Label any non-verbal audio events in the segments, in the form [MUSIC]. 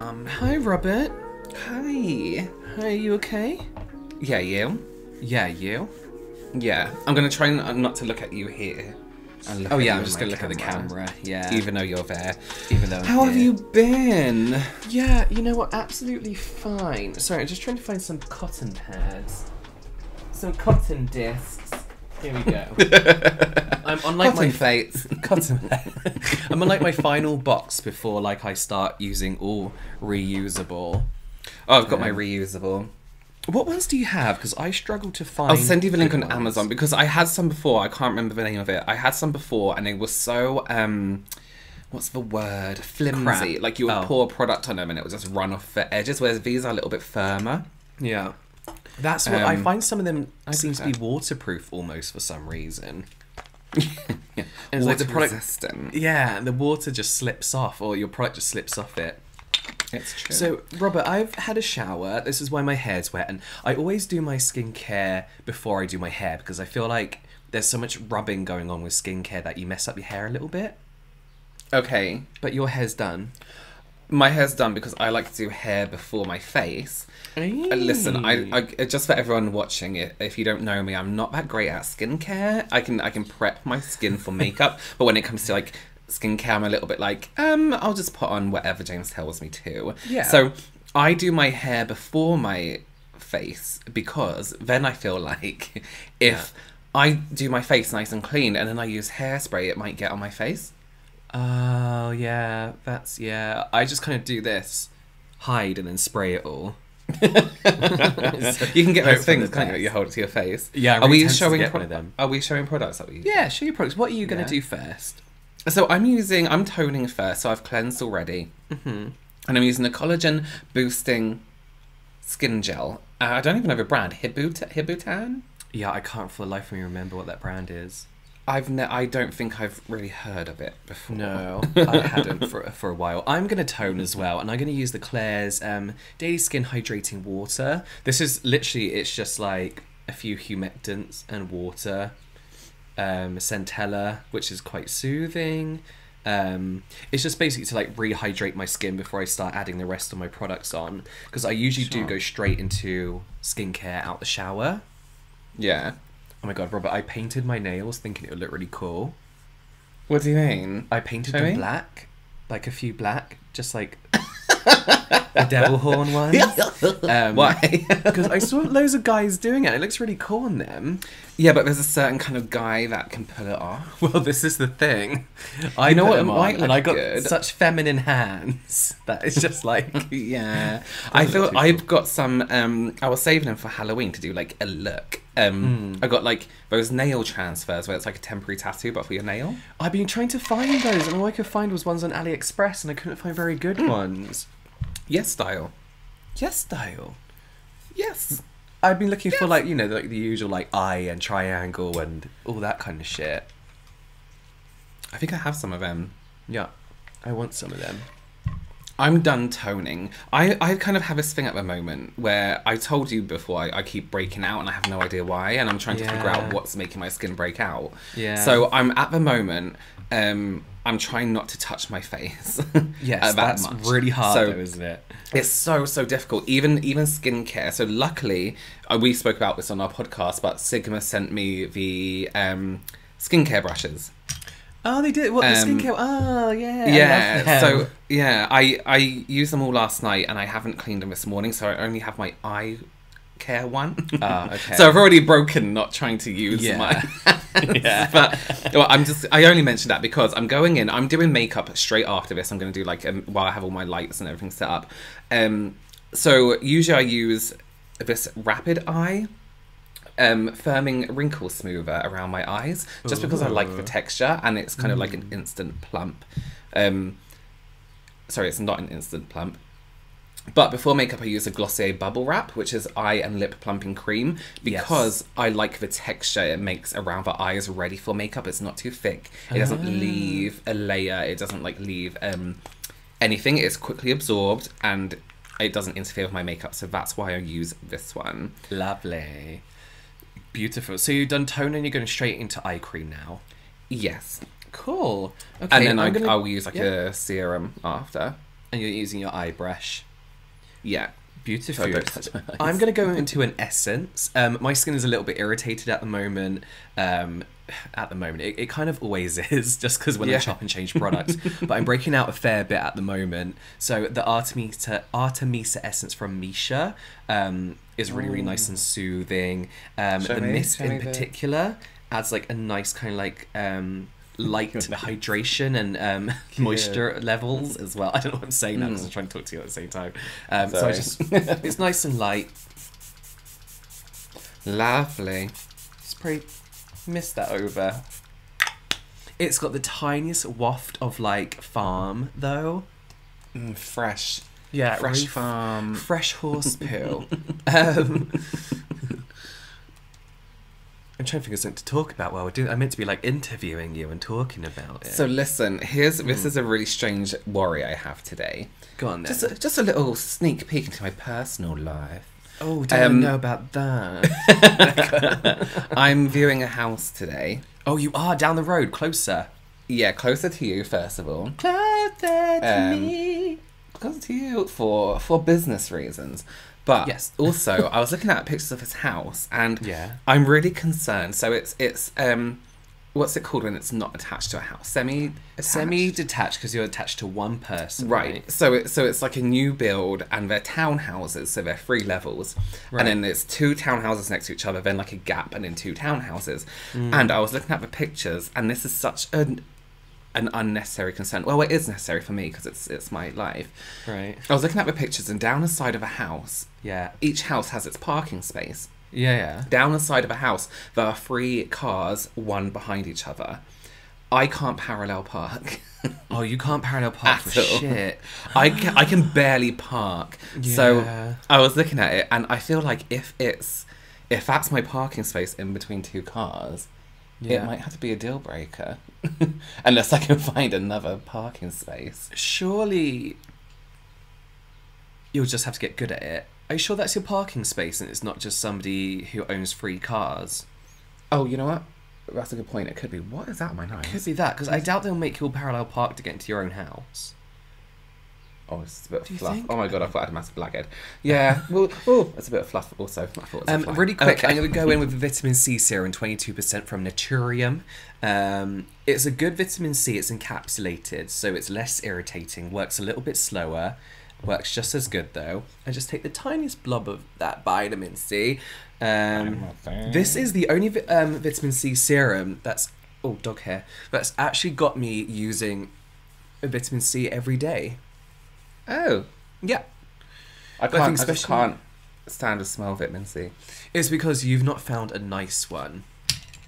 Um, hi, Robert. Hi. Hi, are you okay? Yeah, you? Yeah, you? Yeah. I'm gonna try not to look at you here. Oh yeah, I'm just gonna look at the camera. Yeah. Even though you're there. Even though. I'm How have you been? Yeah, you know what? Absolutely fine. Sorry, I'm just trying to find some cotton pads. Some cotton discs. Here we go. [LAUGHS] I'm on like Cotton my plates. [LAUGHS] cotton. I'm on like my final box before like I start using all reusable. Oh, I've got my Um, reusable. What ones do you have? Because I struggle to find. I'll send you the link on ones. Amazon because I had some before. I can't remember the name of it. I had some before and it was so um what's the word? Flimsy. Crap. Like you would Oh. pour product on them and it would just run off the edges, whereas these are a little bit firmer. Yeah. That's what I Um, find. Some of them seem to be waterproof almost for some reason. [LAUGHS] yeah. It's like the Water product- resistant. Yeah, the water just slips off, or your product just slips off it. It's true. So, Robert, I've had a shower. This is why my hair's wet, and I always do my skincare before I do my hair because I feel like there's so much rubbing going on with skincare that you mess up your hair a little bit. okay. But your hair's done. My hair's done because I like to do hair before my face. Uh, listen, I, I just for everyone watching it, if you don't know me, I'm not that great at skincare. I can I can prep my skin for makeup, [LAUGHS] but when it comes to like skincare, I'm a little bit like, um, I'll just put on whatever James tells me to. Yeah. So I do my hair before my face because then I feel like [LAUGHS] if I do my face nice and clean and then I use hairspray, it might get on my face. Oh yeah, that's yeah. I just kind of do this, hide, and then spray it all. [LAUGHS] you can get those things, can't you? You hold it to your face. Yeah, Are we showing pro- one of them. Are we showing products that we use? Yeah, show your products. What are you gonna Yeah. do first? So I'm using. I'm toning first. So I've cleansed already, Mm-hmm. and I'm using the collagen boosting skin gel. Uh, I don't even know the brand. Hibut Hibutan. Yeah, I can't for the life of me remember what that brand is. I've ne- I don't think I've really heard of it before. No, [LAUGHS] I hadn't for for a while. I'm gonna tone as well, and I'm gonna use the Klairs um, Daily Skin Hydrating Water. This is literally it's just like a few humectants and water, um, centella, which is quite soothing. Um, it's just basically to like rehydrate my skin before I start adding the rest of my products on, because I usually do go straight into skincare out the shower. Yeah. Oh my god, Robert! I painted my nails thinking it would look really cool. What do you mean? I painted them black, like a few black, just like [LAUGHS] the devil horn [LAUGHS] ones. Um, Why? Because I saw loads of guys doing it. It looks really cool on them. yeah, but there's a certain kind of guy that can pull it off. [LAUGHS] Well, this is the thing. I You know what, them it on, and I got good. such feminine hands that it's just like yeah, I feel I've cool. got some. Um, I was saving them for Halloween to do like a look. Um, Hmm. I got like those nail transfers where it's like a temporary tattoo, but for your nail. I've been trying to find those, and all I could find was ones on AliExpress, and I couldn't find very good ones. YesStyle. Yes, style. Yes. I've been looking for like you know like the usual like eye and triangle and all that kind of shit. I think I have some of them. Yeah, I want some of them. I'm done toning. I, I kind of have this thing at the moment where I told you before I, I keep breaking out and I have no idea why, and I'm trying to figure out what's making my skin break out. Yeah. So I'm at the moment, um, I'm trying not to touch my face. [LAUGHS] Yes, that that's much. really hard, So- though, isn't it? It's so so difficult. Even even skincare. So luckily, uh, we spoke about this on our podcast. But Sigma sent me the um, skincare brushes. Oh, they did. What the Um, skincare? Oh, yeah. Yeah. love. So yeah, I I used them all last night, and I haven't cleaned them this morning. So I only have my eye care one. Ah, okay. so I've already broken not trying to use Yeah. my. [LAUGHS] Yeah. But well, I'm just. I only mentioned that because I'm going in. I'm doing makeup straight after this. I'm going to do like um, while I have all my lights and everything set up. Um. So usually I use this rapid eye um, firming wrinkle smoother around my eyes just because I like the texture and it's kind of like an instant plump. Um, sorry, it's not an instant plump. But before makeup, I use a Glossier Bubble Wrap, which is eye and lip plumping cream, because I like the texture it makes around the eyes ready for makeup. It's not too thick. It doesn't Ah. leave a layer. It doesn't like leave um, anything. It's quickly absorbed and it doesn't interfere with my makeup. So that's why I use this one. Lovely. Beautiful. So you've done tone and you're going straight into eye cream now. Yes. Cool. Okay, and then I, I'm gonna- I'll use like yeah. a serum after. And you're using your eye brush. Yeah. Beautiful. Sorry, don't touch my eyes. I'm going to go into an essence. Um, my skin is a little bit irritated at the moment. Um, at the moment, it, it kind of always [LAUGHS] is, just because when I Yeah. shop and change products. but I'm breaking out a fair bit at the moment. So the Artemisia Artemisia essence from Missha um, is really really nice and soothing. Um, Show the me, mist show me in the- particular adds like a nice kind of like um, light [LAUGHS] hydration and um, [LAUGHS] moisture levels as well. I don't know what I'm saying now because I'm trying to talk to you at the same time. Um, so I just it's nice and light. Lovely. Spray mist that over. It's got the tiniest waft of like farm though. Mm, fresh. Yeah, Fresh really farm. fresh horse [LAUGHS] poo. [LAUGHS] um, I'm trying to think of something to talk about while we're doing. I meant to be like interviewing you and talking about it. So listen, here's this is a really strange worry I have today. go on then. Just a, just a little sneak peek into my personal life. Oh, don't um, know about that. [LAUGHS] I'm viewing a house today. oh, you are down the road, closer. Yeah, closer to you first of all. Closer to Um, me. Closer to you for for business reasons. But Yes. [LAUGHS] also I was looking at pictures of his house and Yeah. I'm really concerned. So it's it's um what's it called when it's not attached to a house? Semi Semi-detached because you're attached to one person, Right. right? So it, so it's like a new build and they're townhouses, so they're three levels. Right. And then there's two townhouses next to each other, then like a gap and then two townhouses. Mm. And I was looking at the pictures and this is such an an unnecessary concern. Well, it is necessary for me because it's it's my life. Right. I was looking at the pictures and down the side of a house, Yeah. each house has its parking space. Yeah, yeah. Down the side of a house, there are three cars, one behind each other. I can't parallel park. [LAUGHS] Oh, you can't parallel park At for all. shit. I can, I can barely park. So I was looking at it and I feel like if it's if that's my parking space in between two cars, Yeah. it might have to be a deal breaker. [LAUGHS] Unless I can find another parking space. Surely you'll just have to get good at it. Are you sure that's your parking space and it's not just somebody who owns three cars? Oh, you know what? That's a good point. It could be. What is that on my nose? Could be that, because I doubt they'll make you all parallel park to get into your own house. Oh, it's a bit of Do you fluff. Oh my god, I thought I had a massive blackhead. Yeah, [LAUGHS] well, oh, it's a bit of fluff also. I thought it was Um, really quick, Okay. I'm going to go in with the vitamin C serum, 22% from Naturium. Um, it's a good vitamin C, it's encapsulated, so it's less irritating, works a little bit slower, works just as good though. I just take the tiniest blob of that vitamin C. Um, this is the only vi- um, vitamin C serum that's, oh, dog hair, that's actually got me using a vitamin C every day. Oh, Yeah. I But I can't. I, think just can't stand the smell of vitamin C. It's because you've not found a nice one,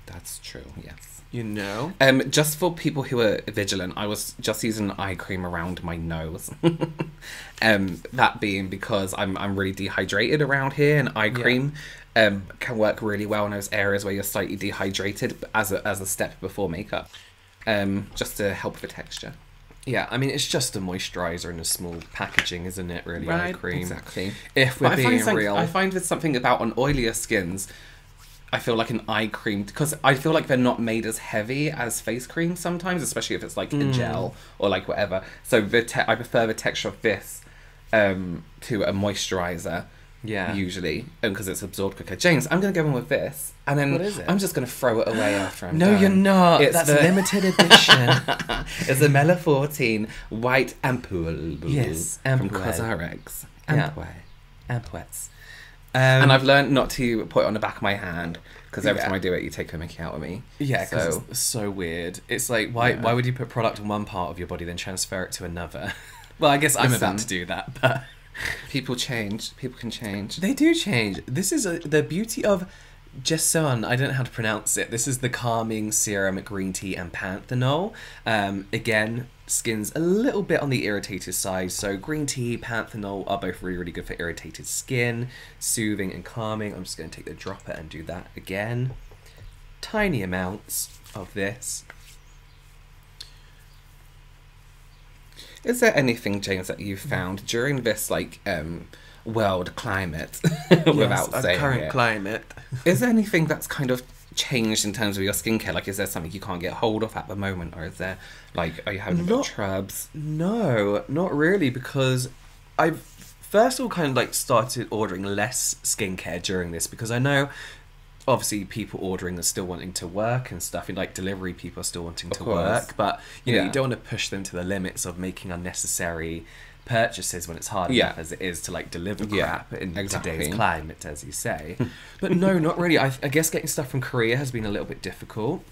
That's true. Yes. You know? Um, just for people who are vigilant, I was just using eye cream around my nose. [LAUGHS] um, that being because I'm I'm really dehydrated around here, and eye Yeah. cream um can work really well in those areas where you're slightly dehydrated as a as a step before makeup. Um, just to help with the texture. Yeah, I mean it's just a moisturizer in a small packaging, isn't it? Really, eye cream. Exactly. If we're But I being find, some- real, I find there's something about on oilier skins. I feel like an eye cream because I feel like they're not made as heavy as face cream sometimes, especially if it's like Mm. a gel or like whatever. So the te- I prefer the texture of this um, to a moisturizer yeah, usually because it's absorbed quicker. James, I'm gonna go in with this, and then What is it? I'm just gonna throw it away after I'm no, done. you're not. It's That's the- limited [LAUGHS] edition. it's a Mela 14 white ampoule. Yes, ampoule. from ampoule. Cosrx. Yeah. Ampoule. Um, and I've learned not to put it on the back of my hand because every Yeah. time I do it, you take a mickey out of me. yeah, because so it's so weird. It's like why Yeah. why would you put product on one part of your body then transfer it to another? [LAUGHS] well, I guess I'm about to do that, but people change. People can change. they do change. This is a, the beauty of Joseon. I don't know how to pronounce it. This is the calming serum green tea and panthenol. Um, again, skin's a little bit on the irritated side. So green tea, panthenol are both really really good for irritated skin, soothing and calming. I'm just going to take the dropper and do that again. Tiny amounts of this. Is there anything, James, that you've found during this like um, world climate, [LAUGHS] without Yes, saying current it? climate. Is there anything that's kind of changed in terms of your skincare? Like, is there something you can't get hold of at the moment, or is there like are you having a bit of Not- trubs? No, not really, because I've first of all kind of like started ordering less skincare during this because I know obviously people ordering are still wanting to work and stuff and like delivery people are still wanting Of to course. work but you know Yeah. you don't want to push them to the limits of making unnecessary purchases when it's hard Yeah. enough as it is to like deliver Yeah, crap in exactly. today's climate as you say but no not really I, I guess getting stuff from korea has been a little bit difficult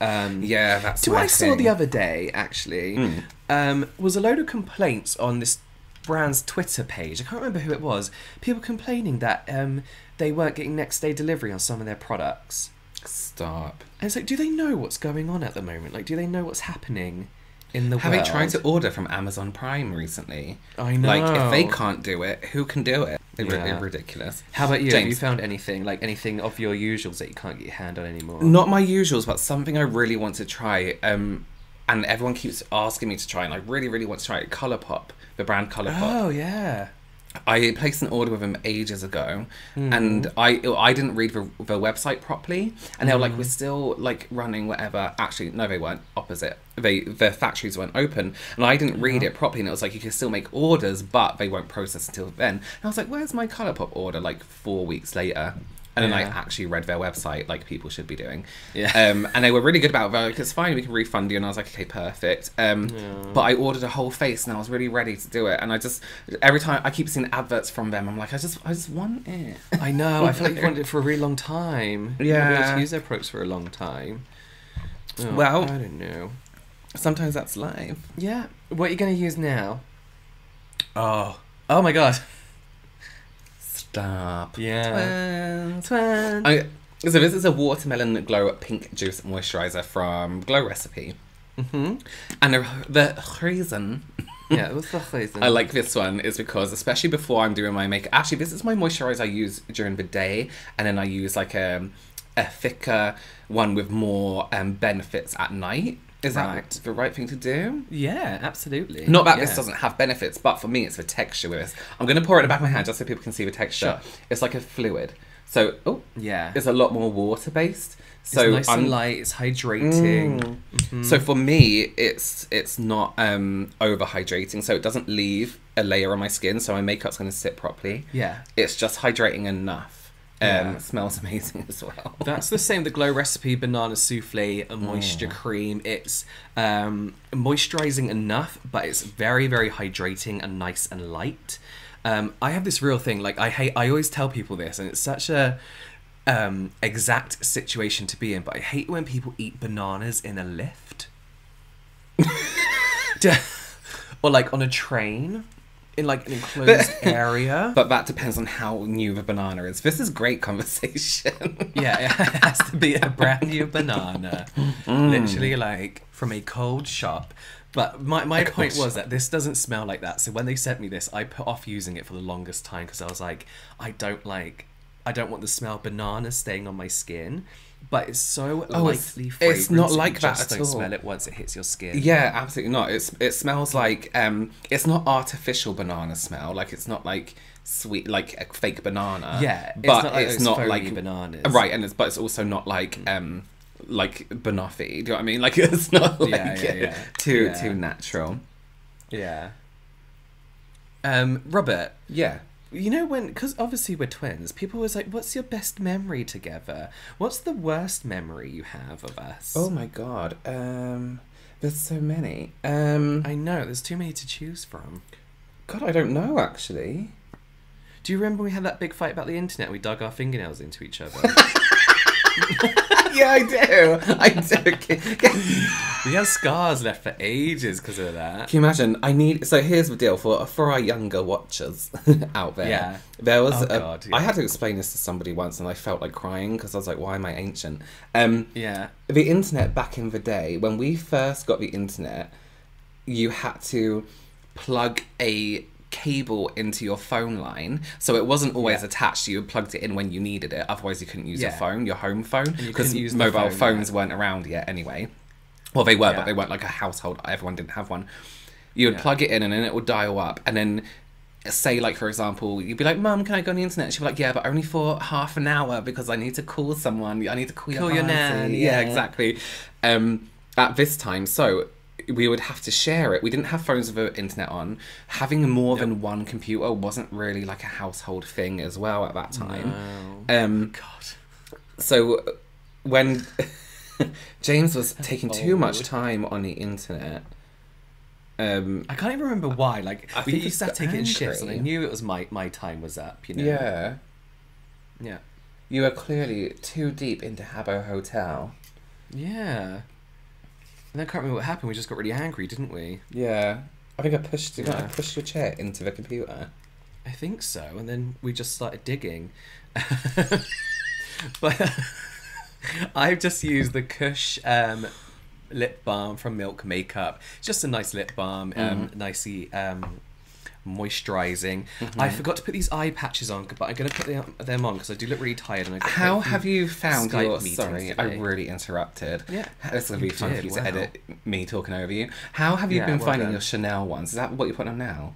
um Yeah, that's what I saw the other day, actually, Mm. um, was a load of complaints on this brand's Twitter page. I can't remember who it was. People complaining that um, they weren't getting next day delivery on some of their products. Stop. And it's like, do they know what's going on at the moment? Like, do they know what's happening in the Have world? tried to order from Amazon Prime recently? I know. Like, if they can't do it, who can do it? It's Yeah. ridiculous. How about you? Have you found anything like anything of your usuals that you can't get your hand on anymore? Not my usuals, but something I really want to try. Um, and everyone keeps asking me to try, and I really, really want to try it. ColourPop, the brand ColourPop. Oh yeah. I placed an order with them ages ago, Mm-hmm. and I I didn't read the, the website properly, and they were Mm. like, "We're still like running whatever." Actually, no, they weren't. Opposite, they the factories weren't open, and I didn't read Uh-huh. it properly, and it was like you can still make orders, but they won't process until then. And I was like, "Where's my ColourPop order?" Like four weeks later. And then I Yeah. actually read their website, like people should be doing. Yeah. Um, and they were really good about it. They're Like, it's fine, we can refund you. And I was like, okay, perfect. Um, But I ordered a whole face, and I was really ready to do it. And I just every time I keep seeing adverts from them, I'm like, I just, I just want it. [LAUGHS] I know. I feel like you've wanted it [LAUGHS] for a really long time. You've been able Yeah. to use their products for a long time. Oh, Well- I don't know. Sometimes that's life. Yeah. What are you going to use now? Oh. Oh my god. Stop. Yeah. Twins. Twan. I, so this is a watermelon glow pink juice moisturizer from Glow Recipe, hmm and the, the reason [LAUGHS] Yeah, what's the reason? I like this one is because especially before I'm doing my makeup. Actually, this is my moisturizer I use during the day, and then I use like a a thicker one with more um, benefits at night. Is Right. that the right thing to do? Yeah, absolutely. Not that yeah. this doesn't have benefits, but for me, it's the texture with this. I'm going to pour it in the back of my hand just so people can see the texture. Sure. It's like a fluid. So, oh, Yeah. it's a lot more water based. It's So nice I'm, and light. It's hydrating. Mm. Mhm. So for me, it's it's not um, over hydrating, so it doesn't leave a layer on my skin, so my makeup's going to sit properly. yeah. It's just hydrating enough. Um, Yeah. smells [LAUGHS] amazing as well. That's the same. The Glow Recipe Banana Souffle a Moisture Cream. It's um, moisturizing enough, but it's very, very hydrating and nice and light. Um, I have this real thing. Like I hate. I always tell people this, and it's such a um, exact situation to be in. But I hate when people eat bananas in a lift, [LAUGHS] [LAUGHS] or like on a train, in like an enclosed [LAUGHS] area. But that depends on how new the banana is. This is great conversation. [LAUGHS] Yeah, it has to be a brand new banana. Mm. Literally, like from a cold shop. But my, my point was that this doesn't smell like that. So when they sent me this, I put off using it for the longest time because I was like, I don't like, I don't want the smell of banana staying on my skin. But it's so Oh, it's- lightly it's fragrant. not you like that just at don't all. smell it once it hits your skin. yeah, absolutely not. It's it smells like um, it's not artificial banana smell. Like it's not like sweet, like a fake banana. Yeah, it's but not like it's not like bananas. Right, and it's but it's also not like um, like banoffee. Do you know what I mean? [LAUGHS] Like it's not like Yeah, yeah, [LAUGHS] yeah. too too natural. Yeah. Um, Robert, Yeah. You know when, because obviously we're twins. People was like, "What's your best memory together? What's the worst memory you have of us?" Oh my god. Um, there's so many. Um, I know there's too many to choose from. God, I don't know actually. Do you remember we had that big fight about the internet? We dug our fingernails into each other. [LAUGHS] yeah, I do. I do. We have scars left for ages because of that. can you imagine? I need. So here's the deal for for our younger watchers [LAUGHS] out there. Yeah. There was. Oh, a, God, I had to explain this to somebody once, and I felt like crying because I was like, "Why am I ancient?" Um, Yeah, the internet back in the day when we first got the internet you had to plug a cable into your phone line so it wasn't always Yeah. attached you plugged it in when you needed it otherwise you couldn't use your phone your home phone you because couldn't use mobile phone, phones yeah. weren't around yet anyway well they were Yeah. but they weren't like a household everyone didn't have one you would Yeah. plug it in and then it would dial up and then say like for example you'd be like mum can i go on the internet she'd be like yeah but only for half an hour because i need to call someone i need to call, Call your auntie." nan, [LAUGHS] yeah. yeah. exactly um at this time so we would have to share it we didn't have phones with the internet on having more than one computer wasn't really like a household thing as well at that time um God. so when [LAUGHS] james was taking too much time on the internet um I can't even remember why. Like I we used to have to take it in shifts, and I knew it was my my time was up. You know. yeah Yeah. You are clearly too deep into Habbo Hotel. Yeah. And I can't remember what happened. We just got really angry, didn't we? Yeah. I think I pushed, Yeah. I pushed your chair into the computer. I think so. And then we just started digging. [LAUGHS] but [LAUGHS] I've just used the Kush um, lip balm from Milk Makeup. It's just a nice lip balm, um, nicely um, moisturizing. I forgot to put these eye patches on, but I'm going to put them, on because I do look really tired. And I How quite a few have you found Skype your... Sorry, I really interrupted. Yeah, This is going to be you fun for did, you to wow. edit me talking over you. How have you Yeah, been well finding done. your Chanel ones? Is that what you're putting on now?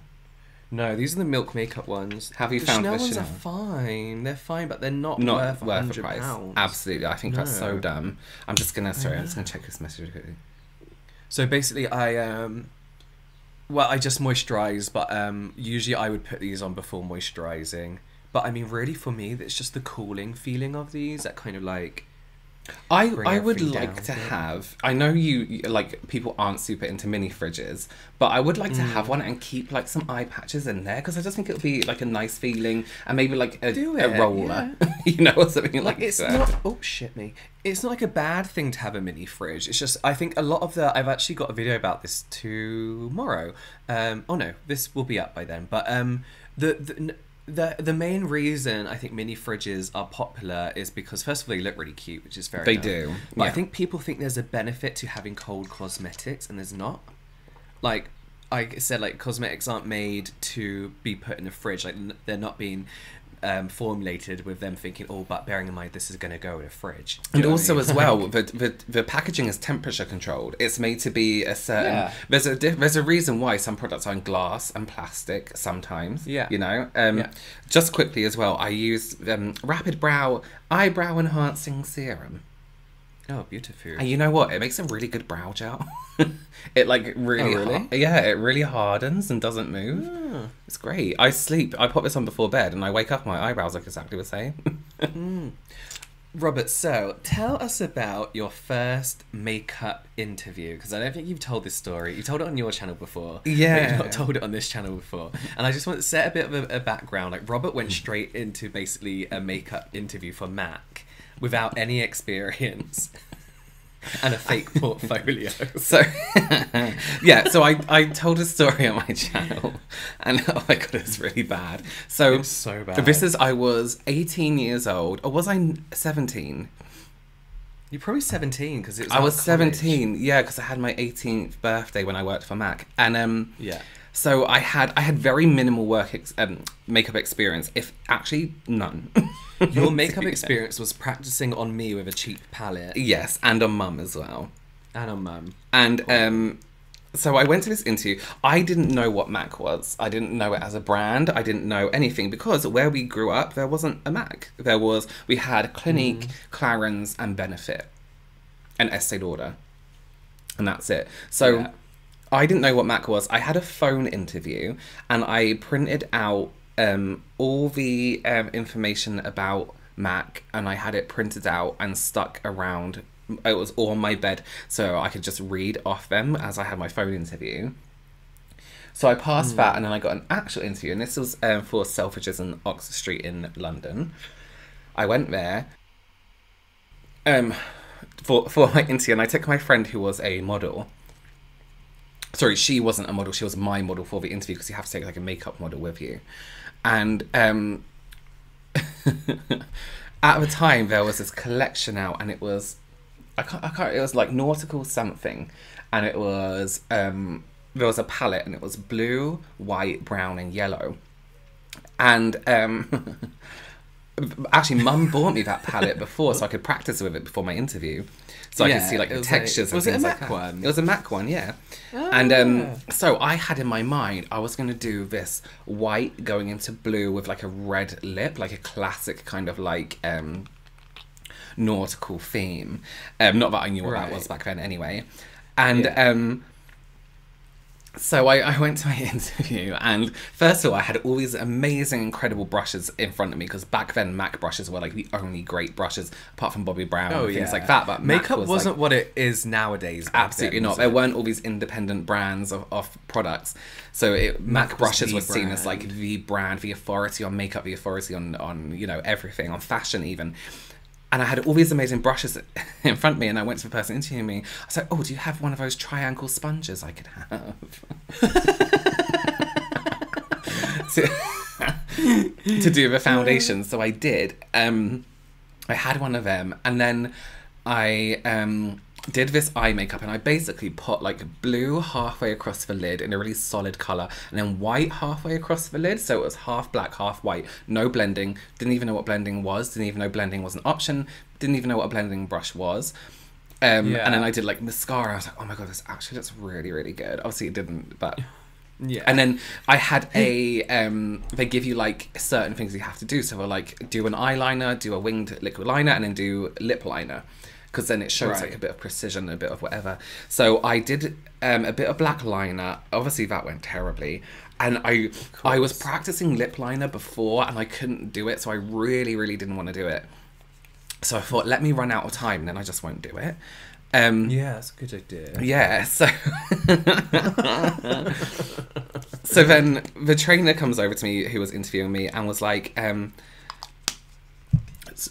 No, these are the Milk Makeup ones. Have you the found Chanel the ones Chanel? are fine. They're fine, but they're not, Not worth, worth the price. pounds. Absolutely. I think that's so dumb. I'm just going to... Sorry, I'm just going to check this message quickly. So basically, I um, well, I just moisturize, but um, usually I would put these on before moisturizing. But I mean, really, for me, it's just the cooling feeling of these that kind of like. I, I would like down to have. I know you like people aren't super into mini fridges, but I would like to Mm. have one and keep like some eye patches in there because I just think it would be like a nice feeling and maybe like a, a roller, [LAUGHS] you know, or something like, Like it's that. not. Oh shit me! It's not like a bad thing to have a mini fridge. It's just I think a lot of the. I've actually got a video about this tomorrow. Um. Oh no, this will be up by then. But um, the the. The, the main reason I think mini fridges are popular is because first of all they look really cute, which is fair They enough. do, But I think people think there's a benefit to having cold cosmetics, and there's not. Like I said, like cosmetics aren't made to be put in a fridge. Like they're not being um, formulated with them thinking, oh, but bearing in mind this is going to go in a fridge. Do And what I also mean? as well, [LAUGHS] the, the the packaging is temperature controlled. It's made to be a certain. Yeah. There's a there's a reason why some products are in glass and plastic sometimes. Yeah. You know. Um, Yeah. Just quickly as well, I use um, Rapid Brow Eyebrow Enhancing Serum. Oh, beautiful. And you know what? It makes a really good brow gel. [LAUGHS] it like really, Oh, really? yeah, it really hardens and doesn't move. Ah. It's great. I sleep. I put this on before bed, and I wake up, my eyebrows look exactly the same. [LAUGHS] Robert, so tell us about your first makeup interview because I don't think you've told this story. You told it on your channel before. Yeah. you've not told it on this channel before. And I just want to set a bit of a, a background. Like Robert went straight into basically a makeup interview for Mac without any experience [LAUGHS] and a fake [LAUGHS] portfolio. So, [LAUGHS] yeah, so I, I told a story on my channel, and oh my god, it's really bad. So, It's so bad. This is I was 18 years old, or was I 17? You're probably 17 because it was. I was college. 17, yeah, because I had my 18th birthday when I worked for Mac, and um, Yeah. So I had I had very minimal work ex- um, makeup experience, if actually none. [LAUGHS] Your makeup experience was practicing on me with a cheap palette yes, and on mum as well. and on mum. And um, so I went to this interview. I didn't know what Mac was. I didn't know it as a brand. I didn't know anything because where we grew up, there wasn't a Mac. There was we had Clinique, Clarins, and Benefit, and Estee Lauder, and that's it. So. Yeah. I didn't know what Mac was. I had a phone interview and I printed out um, all the um, information about Mac and I had it printed out and stuck around. It was all on my bed so I could just read off them as I had my phone interview. So I passed that and then I got an actual interview and this was um, for Selfridges and Oxford Street in London. I went there um, for, for my interview and I took my friend who was a model sorry, she wasn't a model. She was my model for the interview because you have to take like a makeup model with you. And um, [LAUGHS] at the time, there was this collection out, and it was I can't, I can't. It was like nautical something, and it was um, there was a palette, and it was blue, white, brown, and yellow. And um, [LAUGHS] Actually, Mum bought me that palette before, so I could practice with it before my interview, so I Yeah, could see like the was like- textures. was and it a things like MAC that. one? It was a Mac one, yeah. And um, Ah. so I had in my mind I was gonna do this white going into blue with like a red lip, like a classic kind of like um, nautical theme. Um, not that I knew what that was back then, anyway. And Yeah. um, so I, I went to my [LAUGHS] interview, and first of all, I had all these amazing, incredible brushes in front of me because back then Mac brushes were like the only great brushes, apart from Bobbi Brown oh, and things like that. But Mac Oh, makeup was, wasn't like, what it is nowadays. absolutely then, not. There it? weren't all these independent brands of, of products, so it, Mac, was brushes were seen as like the brand, the authority on makeup, the authority on on you know everything, on fashion even. And I had all these amazing brushes [LAUGHS] in front of me, and I went to the person interviewing me. I was like, "Oh, do you have one of those triangle sponges I could have?" [LAUGHS] to, [LAUGHS] to do the foundation. So I did. Um, I had one of them, and then I um, did this eye makeup, and I basically put like blue halfway across the lid in a really solid color, and then white halfway across the lid. So it was half black, half white. No blending. Didn't even know what blending was. Didn't even know blending was an option. Didn't even know what a blending brush was. Um, Yeah. And then I did like mascara. I was like, oh my god, this actually looks really, really good. Obviously, it didn't, but Yeah. and then I had a um they give you like certain things you have to do. So they'll like do an eyeliner, do a winged liquid liner, and then do lip liner. Because then it shows Right. like a bit of precision, a bit of whatever. So I did um, a bit of black liner. Obviously that went terribly, and I I was practicing lip liner before, and I couldn't do it. So I really really didn't want to do it. So I thought, let me run out of time, then I just won't do it. Um, yeah, that's a good idea. yeah, so [LAUGHS] so then the trainer comes over to me who was interviewing me and was like, um,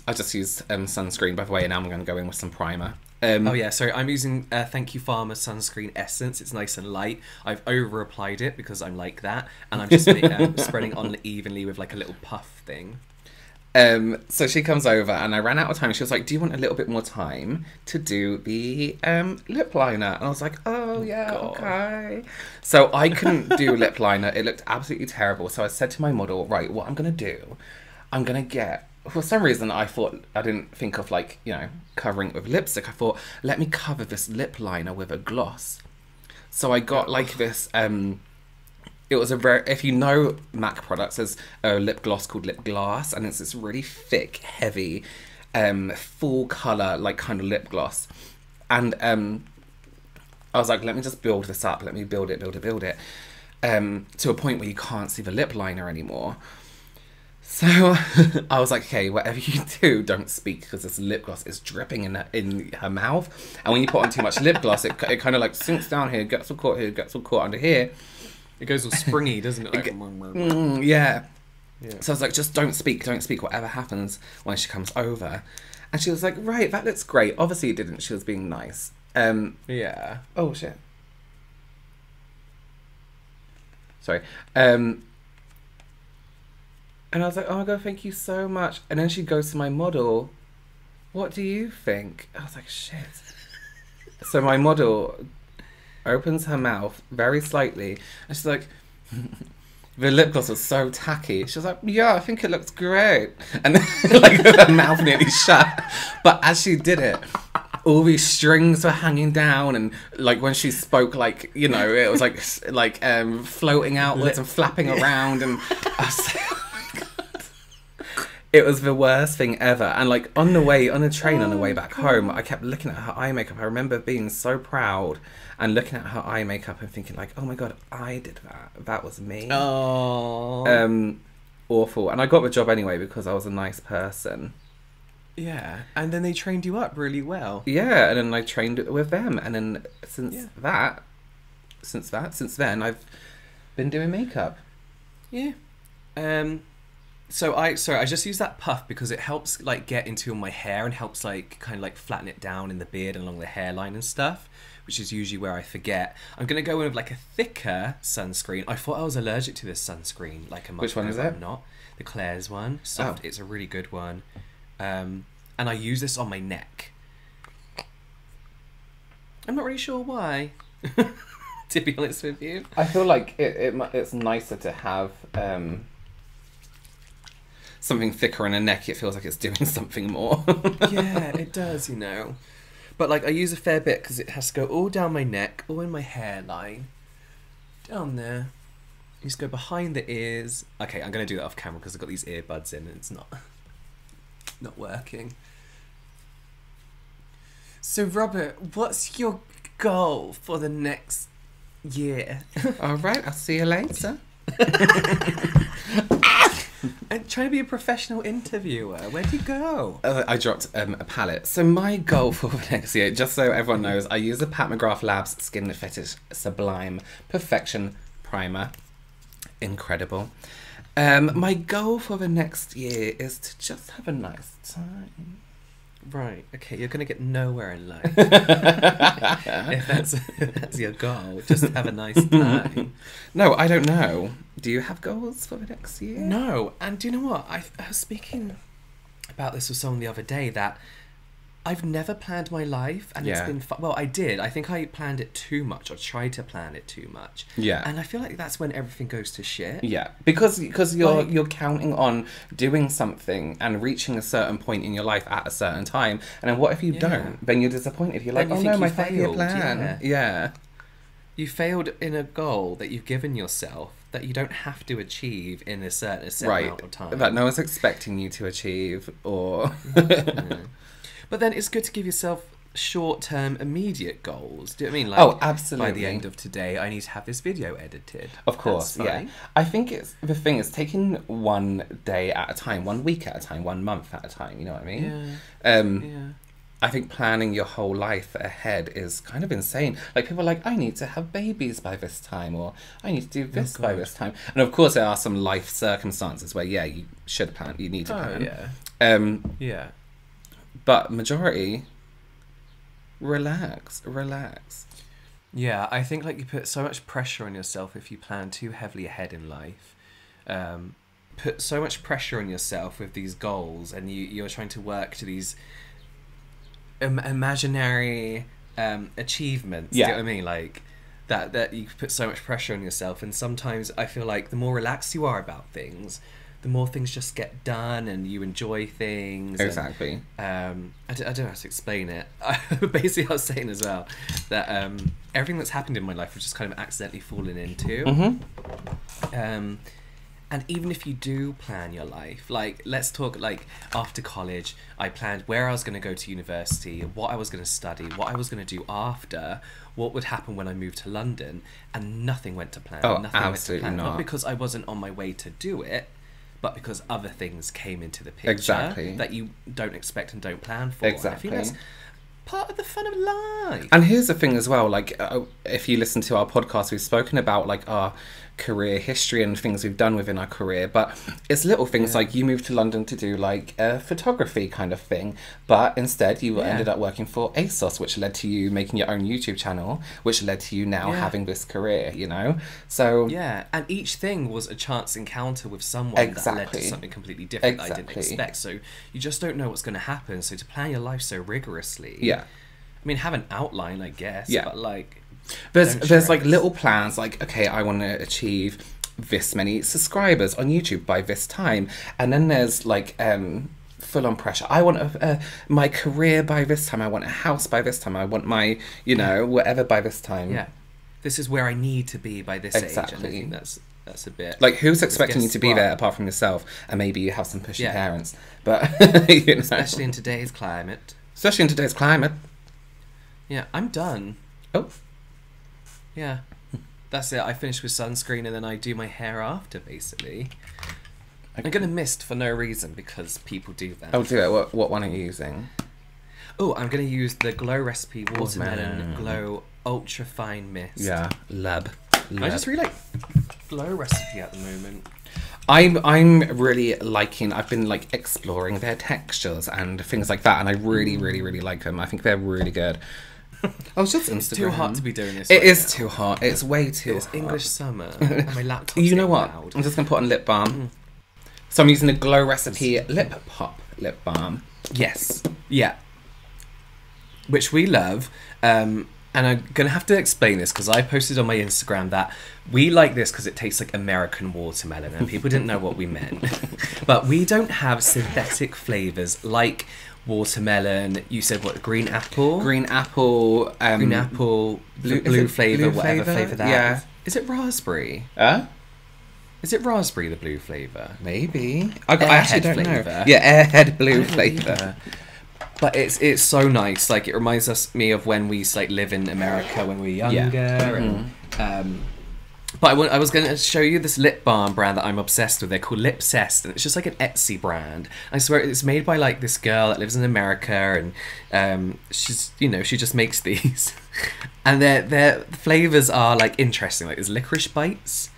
I just used um, sunscreen by the way, and now I'm going to go in with some primer. Um, Oh yeah, sorry. I'm using uh, Thank You Farmer sunscreen essence. It's nice and light. I've over applied it because I'm like that, and I'm just um, [LAUGHS] spreading on evenly with like a little puff thing. Um, so she comes over and I ran out of time. She was like, "Do you want a little bit more time to do the um, lip liner?" And I was like, "Oh yeah, God. okay." So I couldn't do lip liner. It looked absolutely terrible. So I said to my model, "Right, what I'm gonna do? I'm gonna get." For some reason, I thought I didn't think of like you know covering it with lipstick. I thought, let me cover this lip liner with a gloss. So I got like this. Um, it was a very if you know Mac products, there's a lip gloss called Lip Glass, and it's this really thick, heavy, um, full color like kind of lip gloss, and um, I was like, let me just build this up. Let me build it, build it, build it, um, to a point where you can't see the lip liner anymore. So [LAUGHS] I was like, okay, whatever you do, don't speak because this lip gloss is dripping in her, in her mouth. And when you put on too much lip gloss, it, it kind of like sinks down here, gets all caught here, gets all caught under here. It goes all springy, doesn't it? Like, Mm, yeah. Yeah. So I was like, just don't speak, don't speak, whatever happens when she comes over. And she was like, right, that looks great. Obviously, it didn't. She was being nice. Um, yeah. oh, shit. Sorry. Um, and I was like, oh my god, thank you so much. And then she goes to my model, what do you think? I was like, shit. so my model opens her mouth very slightly and she's like, [LAUGHS] the lip gloss was so tacky. She was like, yeah, I think it looks great. And [LAUGHS] like her mouth nearly shut. But as she did it, all these strings were hanging down and like when she spoke like you know it was like [LAUGHS] like um floating outwards and flapping around and I was like, oh my God. It was the worst thing ever and like on the way on the train on the way back home I kept looking at her eye makeup I remember being so proud and looking at her eye makeup and thinking like oh my god I did that that was me Oh. um awful and I got the job anyway because I was a nice person yeah. And then they trained you up really well. Yeah, and then I trained with them, and then since Yeah. that, since that, since then, I've been doing makeup. Yeah. Um. So I sorry I just use that puff because it helps like get into my hair and helps like kind of like flatten it down in the beard and along the hairline and stuff, which is usually where I forget. I'm gonna go in with like a thicker sunscreen. I thought I was allergic to this sunscreen like a month Which one ago, is? I'm not. The Klairs one. Soft. Oh. It's a really good one. Um, and I use this on my neck. I'm not really sure why. [LAUGHS] to be honest with you. I feel like it, it it's nicer to have um, something thicker in a neck, it feels like it's doing [LAUGHS] something more. yeah, it does, you know. But like, I use a fair bit because it has to go all down my neck, all in my hairline, down there. You just go behind the ears. Okay, I'm gonna do that off camera because I've got these earbuds in and it's not not working. So, Robert, what's your goal for the next year? All right, I'll see you later. [LAUGHS] and trying to be a professional interviewer. Where'd you go? Uh, I dropped um, a palette. So my goal [LAUGHS] for next year, just so everyone knows, I use the Pat McGrath Labs Skin Fetish Sublime Perfection Primer. Incredible. Um, my goal for the next year is to just have a nice time. Right. Okay. You're gonna get nowhere in life [LAUGHS] if that's that's your goal. Just have a nice time. [LAUGHS] No, I don't know. Do you have goals for the next year? No. And do you know what? I, I was speaking about this with someone the other day that I've never planned my life, and it's Yeah. been fu- well. I did. I think I planned it too much, or tried to plan it too much. Yeah. And I feel like that's when everything goes to shit. Yeah, because because you're Like- you're counting on doing something and reaching a certain point in your life at a certain time, and then what if you Yeah. don't? Then you're disappointed. You're like, Then oh you no, my you five year failed, plan. Yeah. You failed in a goal that you've given yourself that you don't have to achieve in a certain set right. amount of time. That no one's expecting you to achieve, or [LAUGHS] Yeah. But then it's good to give yourself short-term, immediate goals. Do you know what I mean? Like, Oh, absolutely. By the end of today, I need to have this video edited. Of course, yeah. I think it's the thing is taking one day at a time, one week at a time, one month at a time. You know what I mean? Yeah. Um, Yeah. I think planning your whole life ahead is kind of insane. Like people are like, I need to have babies by this time, or I need to do this by Oh, God. this time. And of course, there are some life circumstances where yeah, you should plan. You need to plan. Oh plan. yeah. Um, Yeah. But majority, relax, relax. Yeah, I think like you put so much pressure on yourself if you plan too heavily ahead in life. Um, put so much pressure on yourself with these goals, and you you're trying to work to these Im- imaginary um, achievements. Yeah. You know what I mean? Like that that you put so much pressure on yourself, and sometimes I feel like the more relaxed you are about things, the more things just get done, and you enjoy things. and- Exactly. um, I, d- I don't know how to explain it. [LAUGHS] Basically, I was saying as well that um, everything that's happened in my life was just kind of accidentally fallen into. Mm-hmm. Um, and even if you do plan your life, like let's talk like after college, I planned where I was going to go to university, what I was going to study, what I was going to do after, what would happen when I moved to London, and nothing went to plan. Oh, nothing absolutely went to plan. not. because I wasn't on my way to do it, but because other things came into the picture Exactly. that you don't expect and don't plan for. And I think Exactly. that's part of the fun of life. And here's the thing as well, like uh, if you listen to our podcast, we've spoken about like our career history and things we've done within our career, but it's little things Yeah. like you moved to London to do like a photography kind of thing, but instead you Yeah. ended up working for ASOS, which led to you making your own YouTube channel, which led to you now Yeah. having this career, you know? So Yeah, and each thing was a chance encounter with someone that led to something completely different that I didn't expect. So you just don't know what's going to happen. So to plan your life so rigorously, yeah. I mean, have an outline, I guess. Yeah. but like, There's Don't there's like little plans like okay I want to achieve this many subscribers on YouTube by this time and then there's like um full on pressure I want a, uh, my career by this time I want a house by this time I want my you know whatever by this time yeah, this is where I need to be by this age. And I Exactly. that's that's a bit like who's expecting you to be what? there apart from yourself and maybe you have some pushy Yeah. parents but [LAUGHS] you know especially in today's climate. especially in today's climate Yeah, I'm done. oh Yeah, that's it. I finish with sunscreen and then I do my hair after. Basically, I'm gonna mist for no reason because people do that. oh do it what, what one are you using Oh, I'm going to use the Glow Recipe Watermelon Watermelon. Glow Ultra Fine Mist. yeah lab, lab. I just really like Glow Recipe at the moment. I'm I'm really liking. I've been like exploring their textures and things like that, and I really, really, really like them. I think they're really good. [LAUGHS] I was just Instagram. It's too hot to be doing this. It right is now. too hot. It's way too. It's hot. English summer. [LAUGHS] and my laptop's You know what? loud. I'm just gonna put on lip balm. So I'm using the Glow Recipe Lip Pop lip balm. Yes. Yeah. Which we love. Um, and I'm gonna have to explain this because I posted on my Instagram that we like this because it tastes like American watermelon, and people didn't know what we meant. [LAUGHS] but we don't have synthetic flavors like watermelon. You said what? Green apple. Green apple. Um, Green apple. Blue, blue flavor. blue whatever flavour? flavor that. Yeah. is. Is it raspberry? Uh? Is it raspberry the blue flavor? Maybe. I, I actually Airhead don't flavour. know. Yeah, airhead blue flavour. But it's it's so nice. Like it reminds us me of when we used to like live in America when we were younger. And, um, but I I was going to show you this lip balm brand that I'm obsessed with. They're called Lipsest, and it's just like an Etsy brand. I swear it's made by like this girl that lives in America, and um, she's you know she just makes [LAUGHS] these, and their their flavors are like interesting. Like there's licorice bites,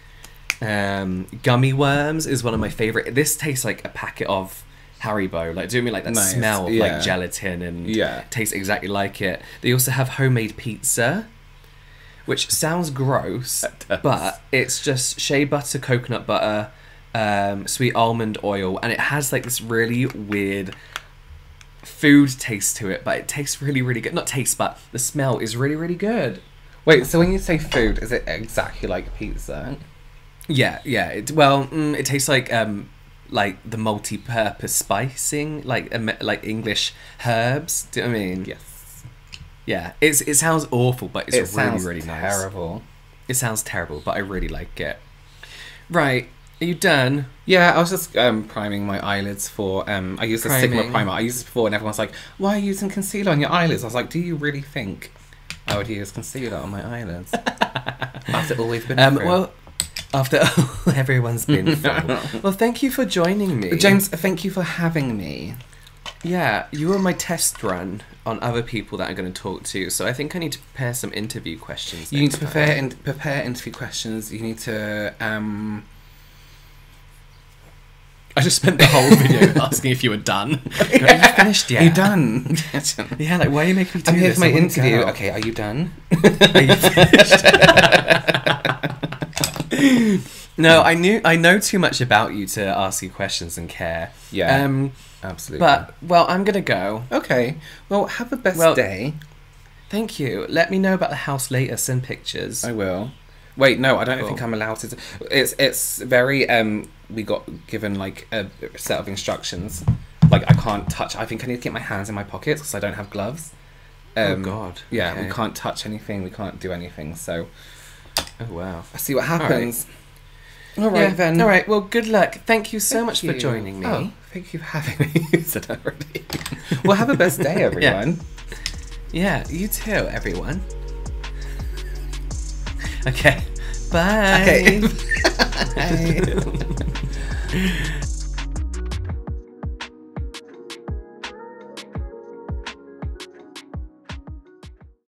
um, gummy worms is one of my favorite. This tastes like a packet of Haribo. Like, do you mean like that Nice, smell of yeah. like gelatin and Yeah. tastes exactly like it? They also have homemade pizza, which sounds gross, but it's just shea butter, coconut butter, um, sweet almond oil, and it has like this really weird food taste to it. But it tastes really, really good. Not taste, but the smell is really, really good. Wait, so when you say food, is it exactly like pizza? Yeah, yeah. It, well, mm, it tastes like um, like the multi-purpose spicing, like um, like English herbs. Do you know what I mean? Yes. Yeah. It's it sounds awful, but it's it really really nice. terrible. It sounds terrible, but I really like it. Right. Are you done? Yeah, I was just um, priming my eyelids for. Um, I use the Sigma primer. I used this before, and everyone's like, "Why are you using concealer on your eyelids?" I was like, "Do you really think I would use concealer on my eyelids?" [LAUGHS] After all we've been Um. through. Well, after [LAUGHS] everyone's been through. [LAUGHS] well, thank you for joining me, James, thank you for having me. Yeah, you were my test run on other people that I'm going to talk to, so I think I need to prepare some interview questions. You need next to time. prepare in, prepare interview questions. You need to um. I just spent the whole video [LAUGHS] asking if you were done. [LAUGHS] Are you finished yet? Are you done? [LAUGHS] Yeah, like why are you making me do I'm here this? for my interview. go. Okay, are you done? Are you finished? no, I knew I know too much about you to ask you questions and care. Yeah. Um, Absolutely. but well, I'm gonna go. okay. Well, have a best Well- day. Thank you. Let me know about the house later. Send pictures. I will. Wait, no, I don't Cool. think I'm allowed to. It's it's very um. We got given like a set of instructions. Like I can't touch. I think I need to get my hands in my pockets because I don't have gloves. oh Um, God. Yeah, Okay. we can't touch anything. We can't do anything. So Oh wow. I see what happens. All right, yeah. then. All right. Well, good luck. Thank you so Thank much for joining me. Oh, thank you for having me. [LAUGHS] Said already. [LAUGHS] well, have a best day, [LAUGHS] everyone. Yeah. You too, everyone. Okay. Bye. Okay. Bye.